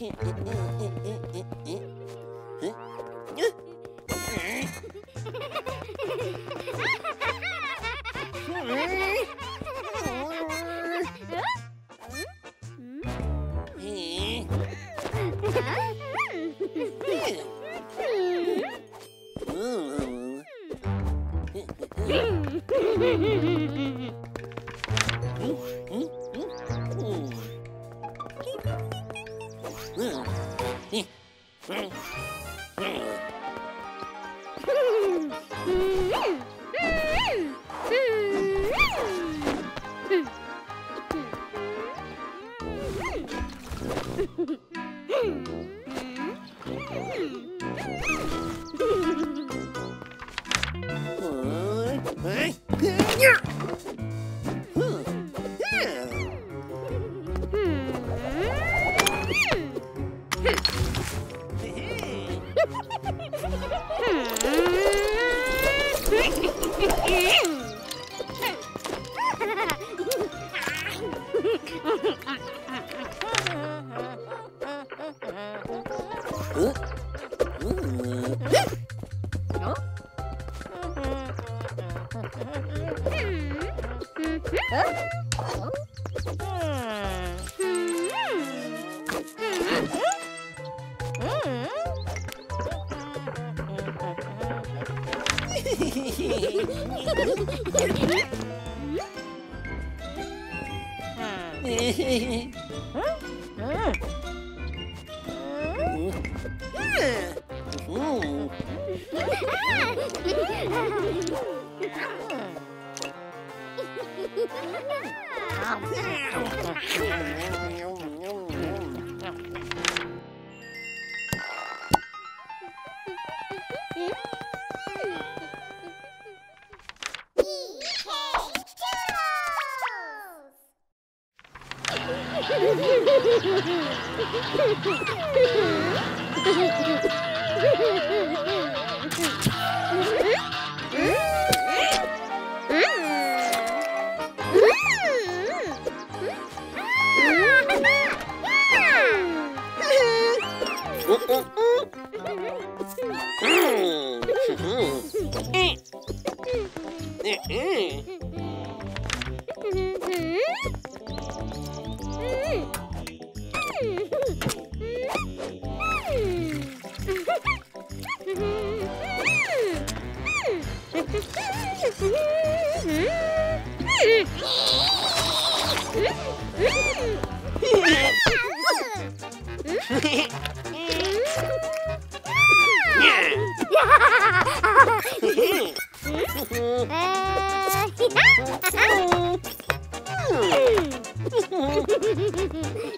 嗯嗯嗯嗯嗯嗯 Ha ha ha. Hehehehe フフフフフフ Hee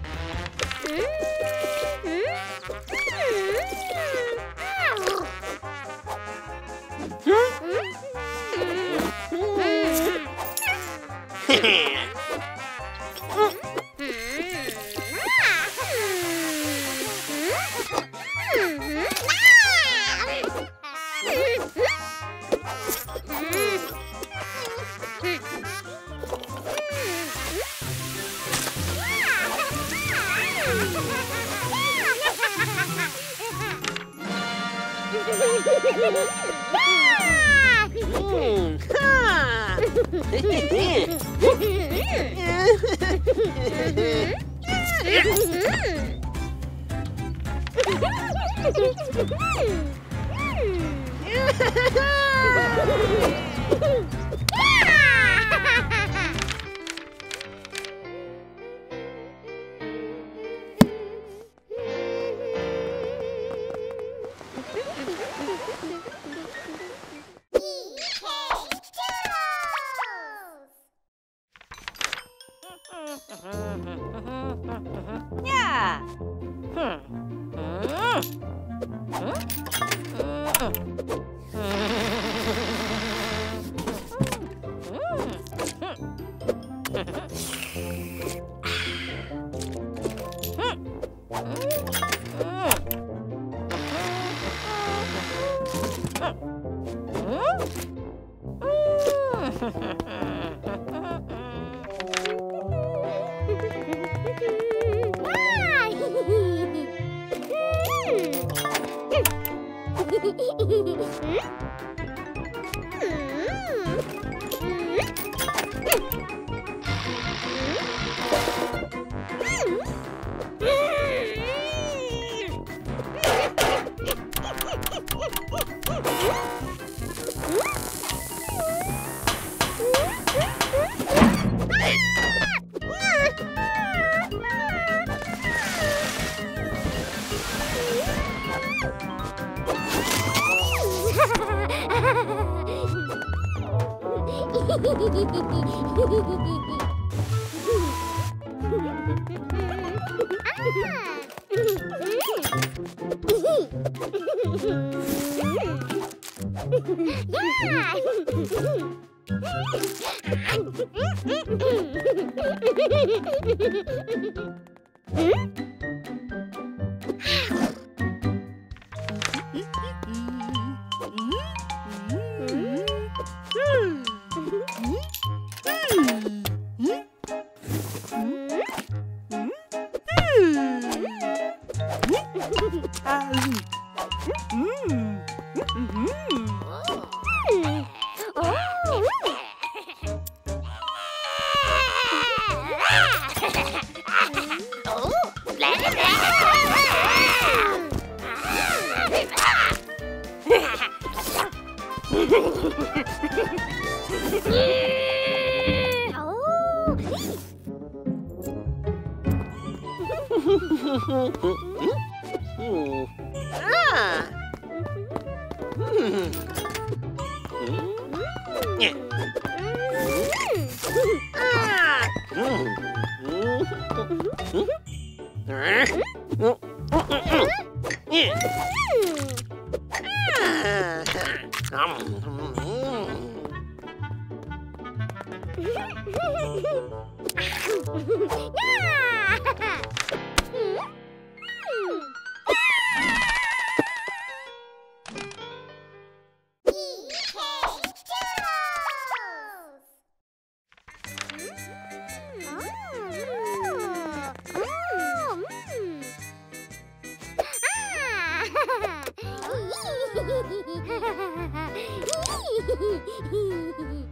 Hmm. Oh. Yeah! ハハハハ。Hee hee hee hee hee hee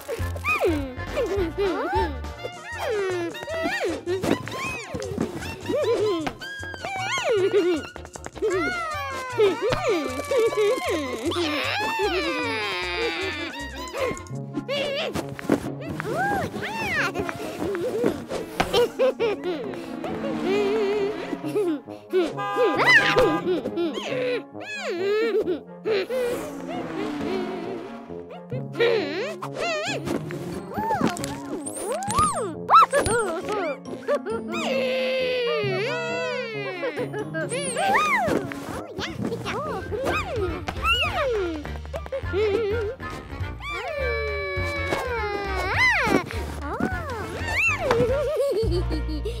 hmm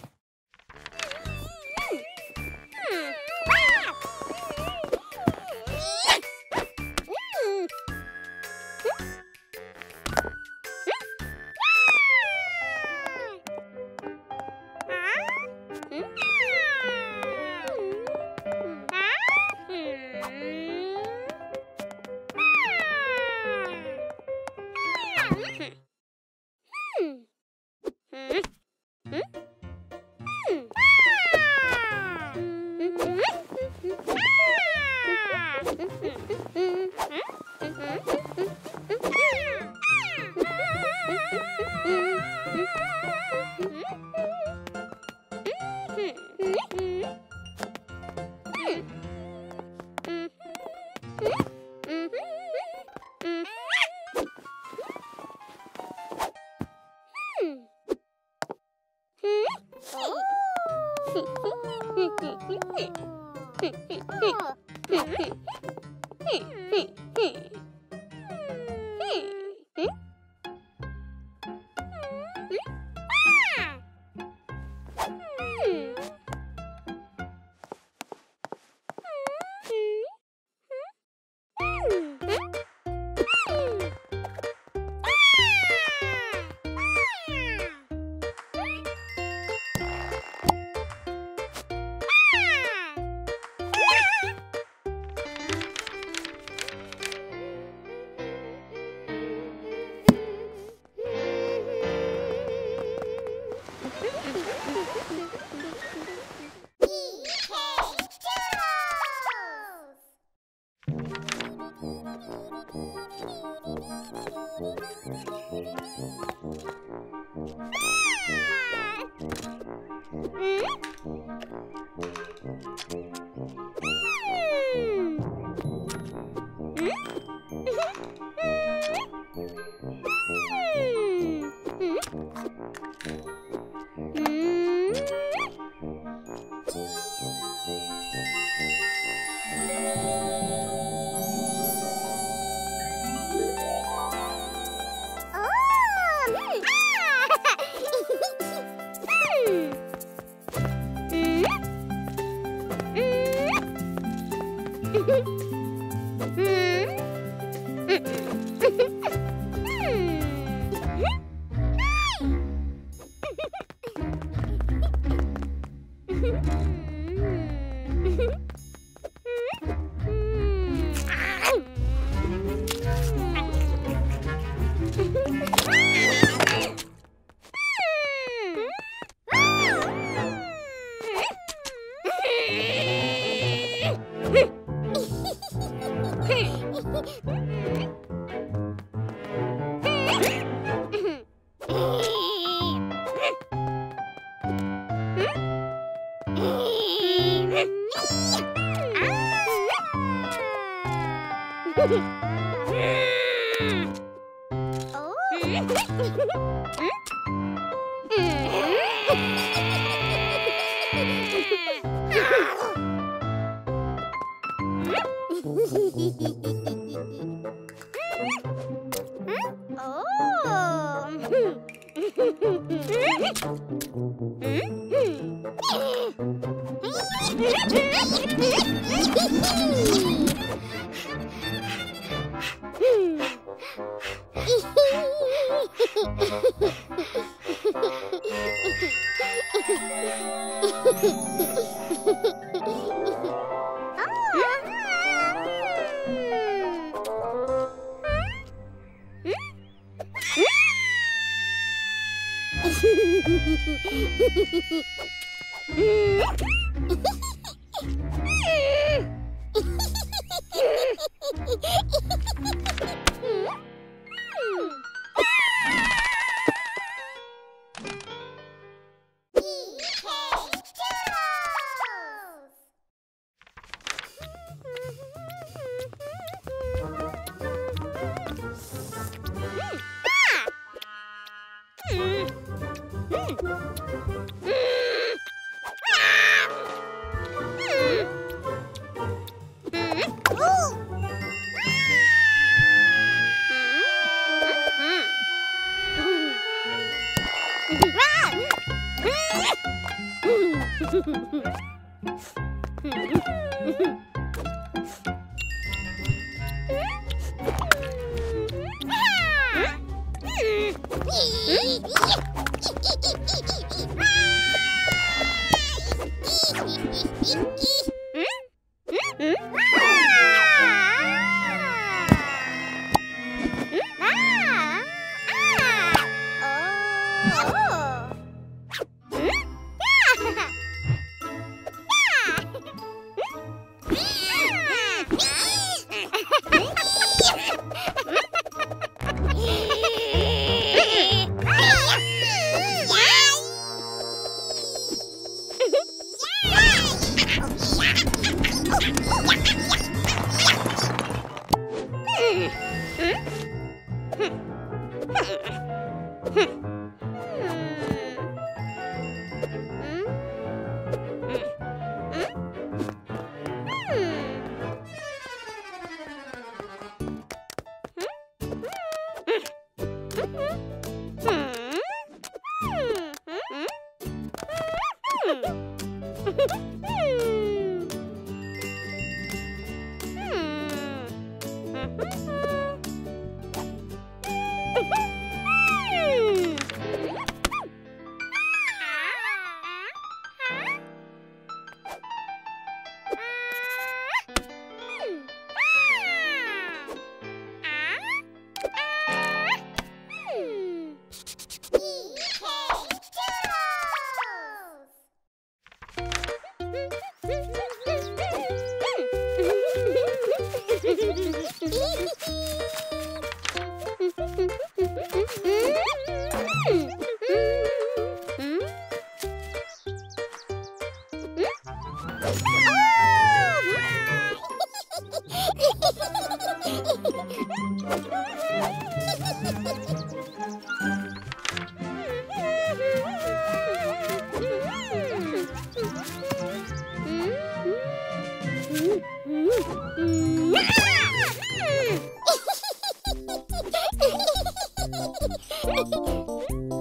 Hee Hmm. Hmph. フフフ。